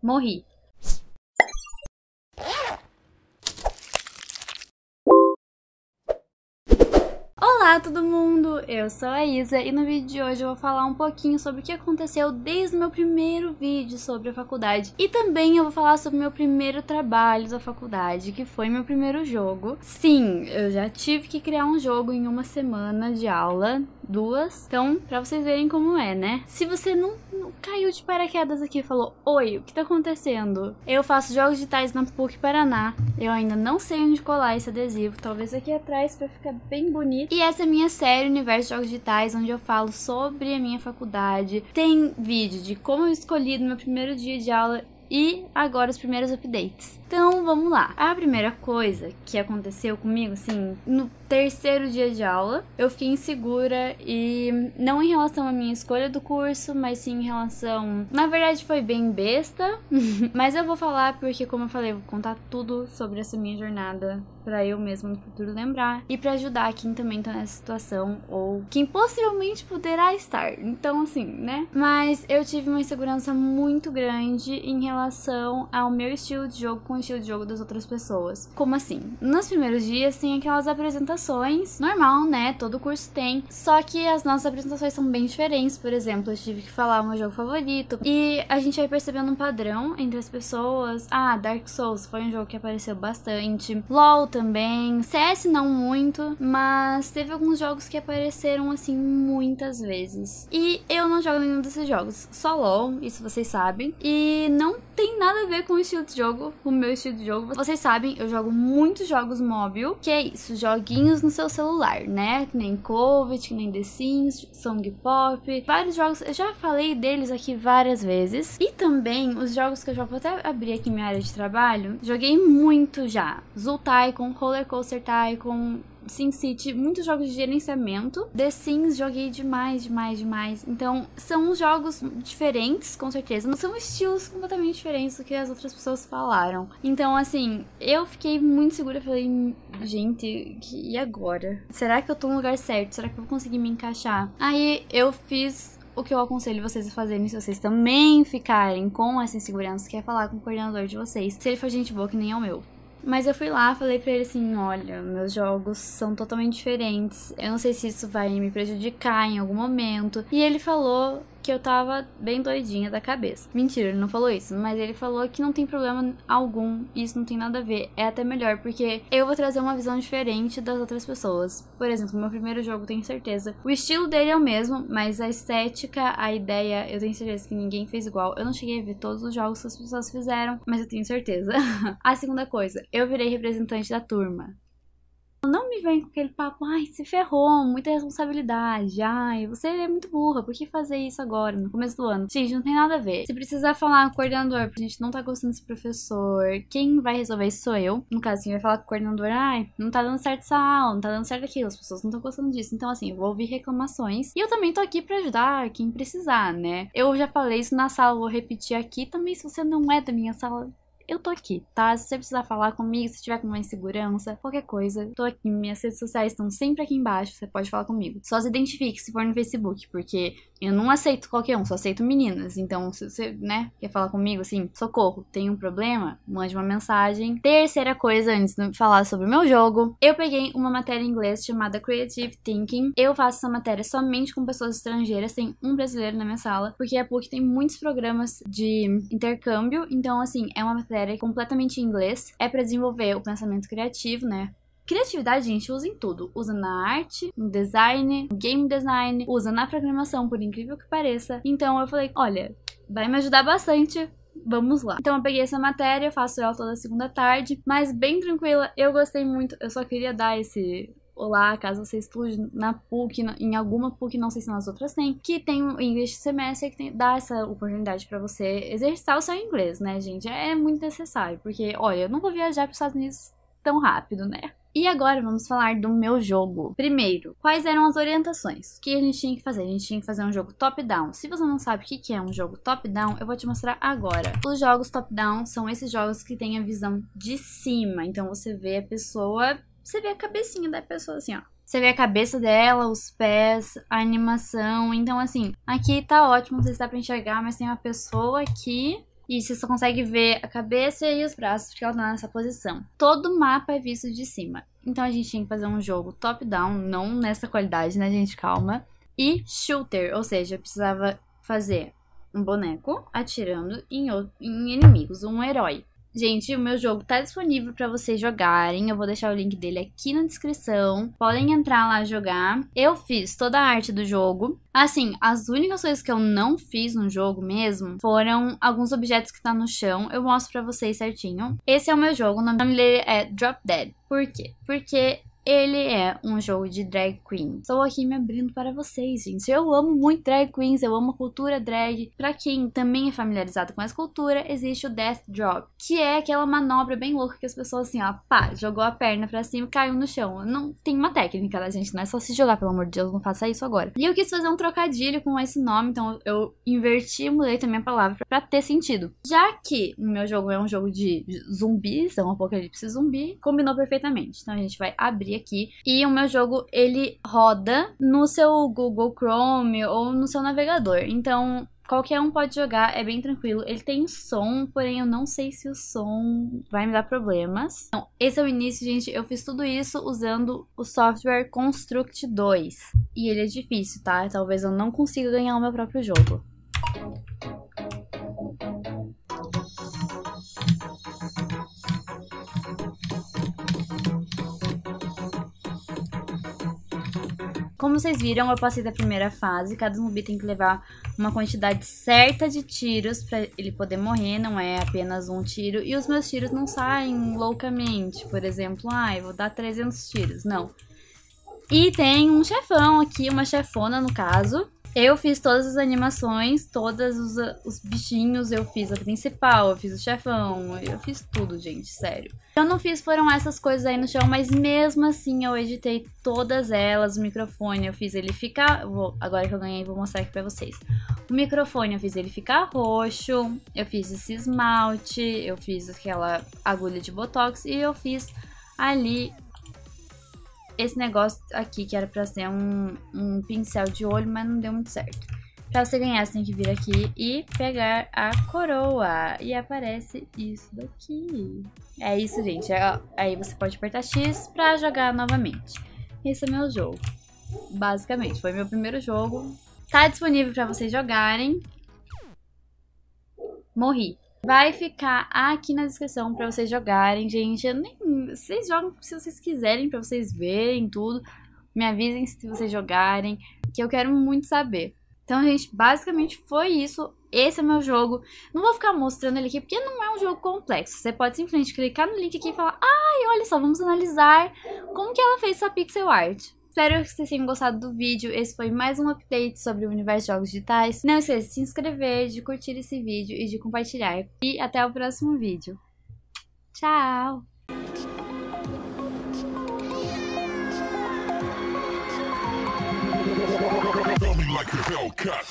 Morri. Olá todo mundo, eu sou a Isa e no vídeo de hoje eu vou falar um pouquinho sobre o que aconteceu desde o meu primeiro vídeo sobre a faculdade e também eu vou falar sobre o meu primeiro trabalho da faculdade, que foi meu primeiro jogo. Sim, eu já tive que criar um jogo em uma semana de aula, duas, então pra vocês verem como é, né? Se você não, não caiu de paraquedas aqui e falou, oi, o que tá acontecendo? Eu faço jogos digitais na PUC Paraná, eu ainda não sei onde colar esse adesivo, talvez aqui atrás pra ficar bem bonito. E essa é a minha série Universo de Jogos Digitais, onde eu falo sobre a minha faculdade. Tem vídeo de como eu escolhi no meu primeiro dia de aula e agora os primeiros updates. Então vamos lá. A primeira coisa que aconteceu comigo, assim, no terceiro dia de aula, eu fiquei insegura e não em relação à minha escolha do curso, mas sim em relação. Na verdade, foi bem besta, mas eu vou falar porque, como eu falei, eu vou contar tudo sobre essa minha jornada para eu mesma no futuro lembrar e para ajudar quem também tá nessa situação ou quem possivelmente poderá estar. Então, assim, né? Mas eu tive uma insegurança muito grande em relação ao meu estilo de jogo com o estilo de jogo das outras pessoas. Como assim? Nos primeiros dias tem aquelas apresentações, normal, né? Todo curso tem. Só que as nossas apresentações são bem diferentes. Por exemplo, eu tive que falar o meu jogo favorito. E a gente vai percebendo um padrão entre as pessoas. Ah, Dark Souls foi um jogo que apareceu bastante. LOL também. CS não muito, mas teve alguns jogos que apareceram assim muitas vezes. E eu não jogo nenhum desses jogos. Só LOL, isso vocês sabem. E não tem nada a ver com o estilo de jogo, o meu estilo de jogo. Vocês sabem, eu jogo muitos jogos móvel, que é isso, joguinhos no seu celular, né? Que nem Covid, que nem The Sims, Song Pop, vários jogos. Eu já falei deles aqui várias vezes. E também os jogos que eu jogo, vou até abrir aqui minha área de trabalho. Joguei muito já. Zul Tycoon, Roller Coaster Tycoon, SimCity, muitos jogos de gerenciamento. The Sims joguei demais, demais, demais. Então, são jogos diferentes, com certeza, mas são estilos completamente diferentes do que as outras pessoas falaram. Então, assim, eu fiquei muito segura, falei, gente, e agora? Será que eu tô no lugar certo? Será que eu vou conseguir me encaixar? Aí eu fiz o que eu aconselho vocês a fazerem se vocês também ficarem com essa insegurança, que é falar com o coordenador de vocês, se ele for gente boa que nem é o meu. Mas eu fui lá, falei pra ele assim: olha, meus jogos são totalmente diferentes. Eu não sei se isso vai me prejudicar em algum momento. E ele falou que eu tava bem doidinha da cabeça. Mentira, ele não falou isso, mas ele falou que não tem problema algum, isso não tem nada a ver. É até melhor, porque eu vou trazer uma visão diferente das outras pessoas. Por exemplo, meu primeiro jogo, tenho certeza. O estilo dele é o mesmo, mas a estética, a ideia, eu tenho certeza que ninguém fez igual. Eu não cheguei a ver todos os jogos que as pessoas fizeram, mas eu tenho certeza. a segunda coisa, eu virei representante da turma. Não me vem com aquele papo, ai, se ferrou, muita responsabilidade, ai, você é muito burra, por que fazer isso agora, no começo do ano? Gente, não tem nada a ver. Se precisar falar com o coordenador, porque a gente não tá gostando desse professor, quem vai resolver isso sou eu. No caso, quem vai falar com o coordenador, ai, não tá dando certo essa aula, não tá dando certo aquilo, as pessoas não estão gostando disso. Então, assim, eu vou ouvir reclamações e eu também tô aqui pra ajudar quem precisar, né? Eu já falei isso na sala, vou repetir aqui também, se você não é da minha sala, eu tô aqui, tá? Se você precisar falar comigo, se tiver com uma insegurança, qualquer coisa, tô aqui. Minhas redes sociais estão sempre aqui embaixo, você pode falar comigo. Só se identifique se for no Facebook, porque eu não aceito qualquer um, só aceito meninas. Então, se você, né, quer falar comigo, assim, socorro, tem um problema? Mande uma mensagem. Terceira coisa, antes de falar sobre o meu jogo, eu peguei uma matéria em inglês chamada Creative Thinking. Eu faço essa matéria somente com pessoas estrangeiras, tem um brasileiro na minha sala, porque a PUC tem muitos programas de intercâmbio. Então, assim, é uma matéria completamente em inglês. É para desenvolver o pensamento criativo, né? Criatividade, gente, usa em tudo. Usa na arte, no design, no game design, usa na programação, por incrível que pareça. Então eu falei, olha, vai me ajudar bastante. Vamos lá. Então eu peguei essa matéria, faço ela toda segunda tarde, mas bem tranquila. Eu gostei muito. Eu só queria dar esse Olá, caso você estude na PUC, em alguma PUC, não sei se nas outras tem, que tem o English Semester que tem, dá essa oportunidade para você exercitar o seu inglês, né, gente? É muito necessário, porque, olha, eu não vou viajar para os Estados Unidos tão rápido, né? E agora vamos falar do meu jogo. Primeiro, quais eram as orientações? O que a gente tinha que fazer? A gente tinha que fazer um jogo top-down. Se você não sabe o que é um jogo top-down, eu vou te mostrar agora. Os jogos top-down são esses jogos que têm a visão de cima. Então você vê a pessoa, você vê a cabecinha da pessoa assim, ó. Você vê a cabeça dela, os pés, a animação. Então, assim, aqui tá ótimo, você está pra enxergar, mas tem uma pessoa aqui E você só consegue ver a cabeça e os braços porque ela tá nessa posição. Todo o mapa é visto de cima. Então a gente tinha que fazer um jogo top-down, não nessa qualidade, né, gente? Calma. E shooter, ou seja, precisava fazer um boneco atirando em, em inimigos, um herói. Gente, o meu jogo tá disponível para vocês jogarem. Eu vou deixar o link dele aqui na descrição. Podem entrar lá jogar. Eu fiz toda a arte do jogo. Assim, as únicas coisas que eu não fiz no jogo mesmo foram alguns objetos que tá no chão. Eu mostro pra vocês certinho. Esse é o meu jogo. O nome dele é Drop Dead. Por quê? Porque ele é um jogo de drag queen. Estou aqui me abrindo para vocês, gente. Eu amo muito drag queens, eu amo a cultura drag. Para quem também é familiarizado com essa cultura, existe o Death Drop, que é aquela manobra bem louca que as pessoas assim, ó, pá, jogou a perna para cima e caiu no chão. Não tem uma técnica da gente, não é só se jogar, pelo amor de Deus, não faça isso agora. E eu quis fazer um trocadilho com esse nome, então eu inverti e mudei também a palavra para ter sentido. Já que o meu jogo é um jogo de zumbis, é um apocalipse zumbi, combinou perfeitamente. Então a gente vai abrir aqui. E o meu jogo, ele roda no seu Google Chrome ou no seu navegador. Então, qualquer um pode jogar, é bem tranquilo. Ele tem som, porém eu não sei se o som vai me dar problemas. Então, esse é o início, gente. Eu fiz tudo isso usando o software Construct 2. E ele é difícil, tá? Talvez eu não consiga ganhar o meu próprio jogo. Como vocês viram, eu passei da primeira fase. Cada zumbi tem que levar uma quantidade certa de tiros para ele poder morrer. Não é apenas um tiro. E os meus tiros não saem loucamente. Por exemplo, ah, vou dar 300 tiros. Não. E tem um chefão aqui, uma chefona no caso. Eu fiz todas as animações, todos os, os, bichinhos, eu fiz a principal, eu fiz o chefão, eu fiz tudo, gente, sério. Eu não fiz foram essas coisas aí no chão, mas mesmo assim eu editei todas elas, o microfone eu fiz ele ficar, vou, agora que eu ganhei vou mostrar aqui pra vocês. O microfone eu fiz ele ficar roxo, eu fiz esse esmalte, eu fiz aquela agulha de botox e eu fiz ali esse negócio aqui, que era pra ser um, um pincel de olho, mas não deu muito certo. Pra você ganhar, você tem que vir aqui e pegar a coroa. E aparece isso daqui. É isso, gente. Aí você pode apertar X pra jogar novamente. Esse é meu jogo. Basicamente, foi meu primeiro jogo. Tá disponível pra vocês jogarem. Morri. Vai ficar aqui na descrição pra vocês jogarem, gente. Eu nem... Vocês jogam se vocês quiserem, pra vocês verem tudo. Me avisem se vocês jogarem, que eu quero muito saber. Então, gente, basicamente foi isso. Esse é meu jogo. Não vou ficar mostrando ele aqui, porque não é um jogo complexo. Você pode simplesmente clicar no link aqui e falar Ai, olha só, vamos analisar como que ela fez essa pixel art. Espero que vocês tenham gostado do vídeo. Esse foi mais um update sobre o universo de jogos digitais. Não esqueça de se inscrever, de curtir esse vídeo e de compartilhar. E até o próximo vídeo. Tchau! like a Hellcat.